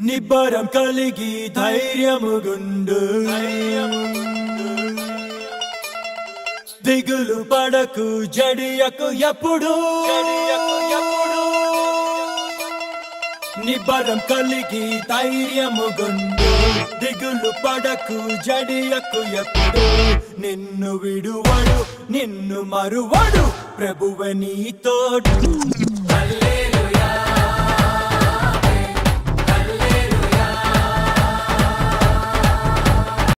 నిబ్బరం కలిగి ధైర్యముగుండు. దిగులు పడకు జడియకు ఎప్పుడు. నిబ్బరం కలిగి ధైర్యముగుండు. దిగులు పడకు జడియకు ఎప్పుడు. నిన్ను విడువడు నిన్ను మరువడు ప్రభువ నీ తోడు.